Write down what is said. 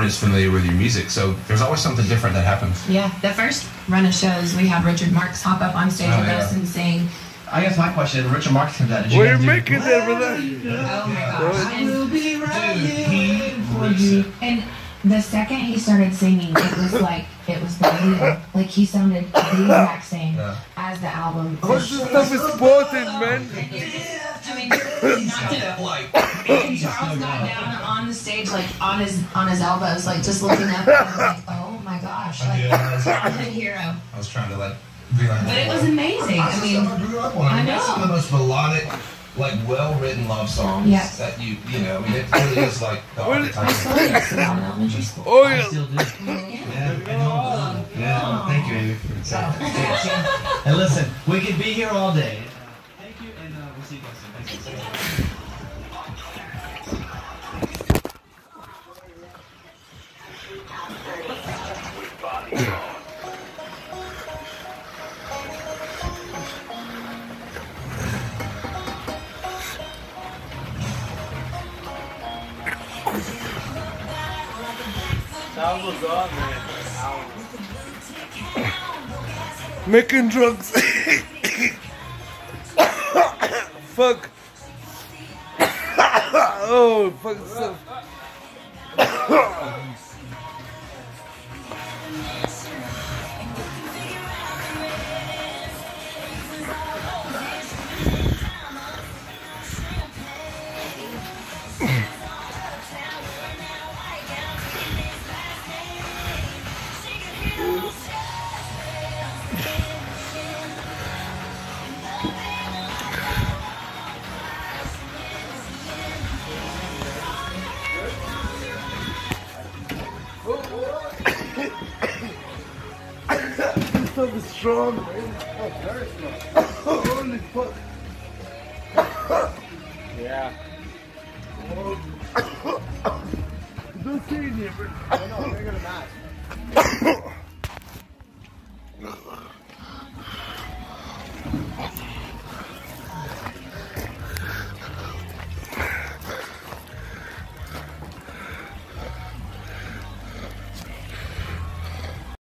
aren't as familiar with your music. So there's always something different that happens. Yeah, the first run of shows, we had Richard Marx hop up on stage Oh, with yeah. us and sing. I guess my question, Richard Marx comes out. Did you What are guys you do- making there, brother? Oh my gosh. And, We'll be right here for you. and the second he started singing, it was like, it was believable. Like he sounded the exact same Yeah. As the album. All this stuff is important, man. I mean, not to, and Charles got down on the stage, like on his on his elbows, like just looking up. And I was like, oh my gosh, like I'm a hero. I was trying to like be like. But it was amazing. I mean, I grew up on. I I mean, that's know. some of the most melodic, like well-written love songs Yeah. that you you know. I mean, it really is like the Well, archetype. Oh, I still used to in elementary school. Oh I yeah. still do. Yeah, I know. Yeah, thank you, Amy, for saying that. Oh. And listen, we could be here all day. Thank you, and uh, we'll see you guys soon. Thanks. Making drugs. fuck. oh, fuck stuff. This stuff is strong. Very strong. Holy fuck. yeah. Don't say anything. No, no, we're gonna match.